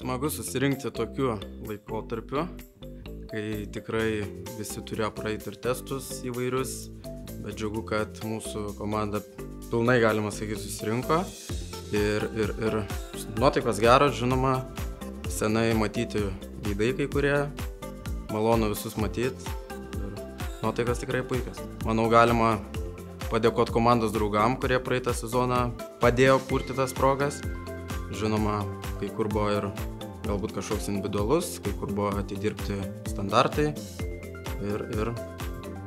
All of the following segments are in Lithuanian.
Smagu susirinkti tokiu laikotarpiu, kai tikrai visi turėjo praeiti ir testus įvairius, bet džiugu, kad mūsų komanda pilnai, galima sakyti, susirinko. Ir, ir, ir nuotaikos geros, žinoma, senai matyti veidai kai kurie, malonu visus matyti ir nuotaikos tikrai puikios. Manau, galima padėkoti komandos draugam, kurie praeitą sezoną padėjo kurti tas progas. Žinoma, kai kur buvo ir galbūt kažkoks individualus, kai kur buvo atidirbti standartai ir, ir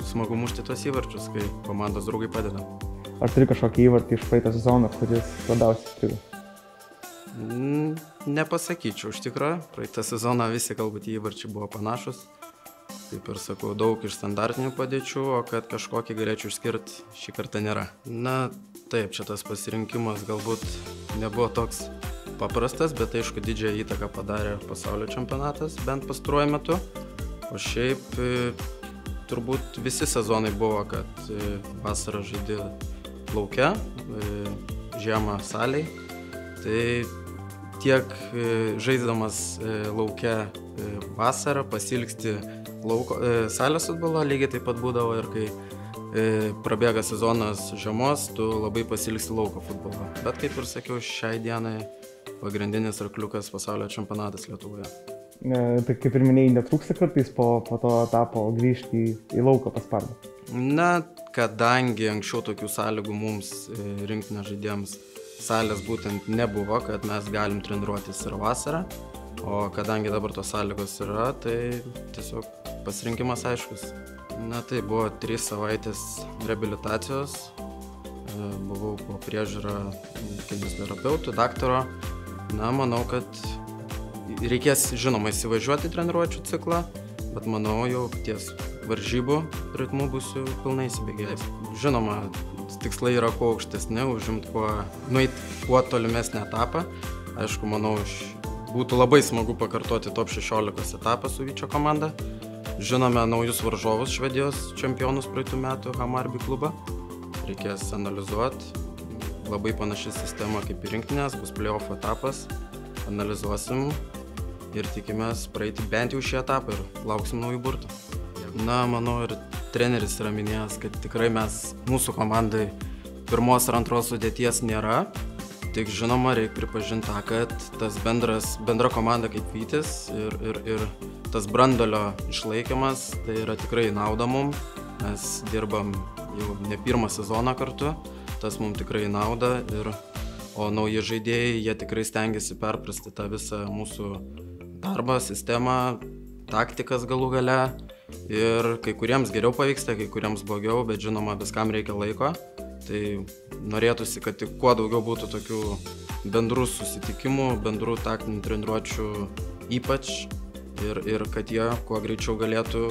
smagu mušti tos įvarčius, kai komandos draugai padeda. Ar turi kažkokį įvartį iš praeitą sezoną, kuris labiausiai strigo? Mm, Nepasakyčiau, iš tikrųjų, praeitą sezoną visi galbūt įvarčiai buvo panašus. Kaip ir sakau, daug iš standartinių padėčių, o kad kažkokį galėčiau išskirti šį kartą nėra. Na, taip, čia tas pasirinkimas galbūt nebuvo toks paprastas, bet aišku, didžiąją įtaką padarė pasaulio čempionatas, bent pastaruoju metu. O šiaip e, turbūt visi sezonai buvo, kad e, vasarą žaidė laukia, e, žiemą saliai. Tai tiek žaisdamas e, laukia vasarą pasilgsti lauko, salės futbolo, lygiai taip pat būdavo ir kai prabėga sezonas žiemos, tu labai pasilgsti lauko futbolo. Bet kaip ir sakiau, šiai dienai pagrindinis arkliukas pasaulio čempionatas Lietuvoje. Tai kaip ir minėjai, netrūksta kartais po, po to etapo grįžti į, į lauką paspardą? Na, kadangi anksčiau tokių sąlygų mums rinktinė žaidėjams salės būtent nebuvo, kad mes galim treniruotis ir vasarą, o kadangi dabar tos sąlygos yra, tai tiesiog pasirinkimas aiškus. Na tai buvo trys savaitės rehabilitacijos, e, buvau po priežiūrą kineziterapeutų, daktaro. Na, manau, kad reikės, žinoma, įsivažiuoti treniruočio ciklą, bet manau, jau ties varžybų ritmu būsiu pilnai įsibėgėjęs. Žinoma, tikslai yra kuo aukštesni, užimti kuo, nueiti kuo tolimesnį etapą. Aišku, manau, būtų labai smagu pakartoti top 16 etapą su Vyčio komanda. Žinome naujus varžovus Švedijos čempionus praeitų metų Hamarby klubą. Reikės analizuoti. Labai panaši sistema kaip ir rinktinės, bus playoff etapas. Analizuosim ir tikimės praeiti bent jau šį etapą ir lauksim naujų burtų. Na, manau, ir treneris yra minėjęs, kad tikrai mes, mūsų komandai, pirmos ar antros sudėties nėra. Tik žinoma, reikia pripažinti tą, kad tas bendras, bendra komanda kaip Vytis ir, ir, ir tas brandolio išlaikymas, tai yra tikrai nauda mums. Mes dirbam jau ne pirmą sezoną kartu, tas mums tikrai nauda. Ir, o nauji žaidėjai, jie tikrai stengiasi perprasti tą visą mūsų darbą, sistemą, taktikas galų gale ir kai kuriems geriau pavyksta, kai kuriems blogiau, bet žinoma, viskam reikia laiko. Tai norėtųsi, kad tik kuo daugiau būtų tokių bendrų susitikimų, bendrų taktinių treniruočių ypač ir, ir kad jie kuo greičiau galėtų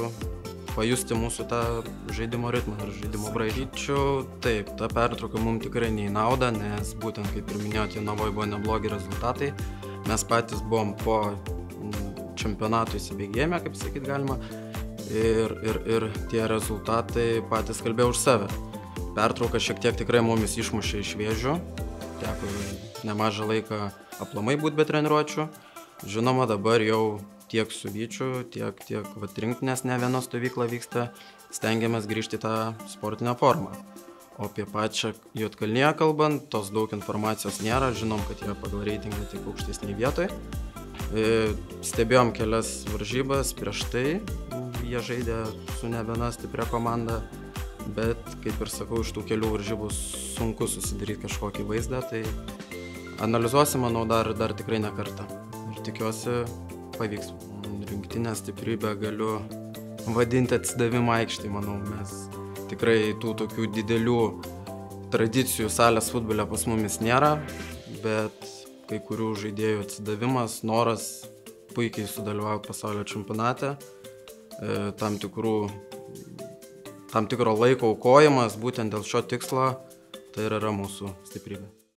pajusti mūsų tą žaidimo ritmą ir žaidimo braižyčiau. Taip, ta pertrauka mums tikrai nei nauda, nes būtent kaip ir minėjote, Navoje buvo neblogi rezultatai. Mes patys buvom po čempionato įsibėgėjime, kaip sakyt galima, ir, ir, ir tie rezultatai patys kalbėjo už save. Pertrauka šiek tiek tikrai mumis išmušė iš vėžių, teko nemažą laiką aplamai būti be treniruočių. Žinoma, dabar jau tiek su Vyčiu, tiek, tiek vat, rinktinės ne viena stovykla vyksta, stengiamės grįžti tą sportinę formą. O apie pačią Jotkalnyje kalbant, tos daug informacijos nėra, žinom, kad jie pagal reitingą tik aukštesnėje vietoje. Stebėjom kelias varžybas prieš tai, jie žaidė su ne viena stipria komanda, bet kaip ir sakau, iš tų kelių varžybų sunku susidaryti kažkokį vaizdą, tai analizuosim, manau, dar, dar tikrai ne kartą. Ir tikiuosi, pavyks. Rinktinę stiprybę galiu vadinti atsidavimą aikštį, manau, mes tikrai tų tokių didelių tradicijų salės futbole pas mumis nėra, bet kai kurių žaidėjų atsidavimas, noras puikiai sudalyvauti pasaulio čempionate E, tam, tikrų, tam tikro laiko aukojimas būtent dėl šio tikslo, tai ir yra mūsų stiprybė.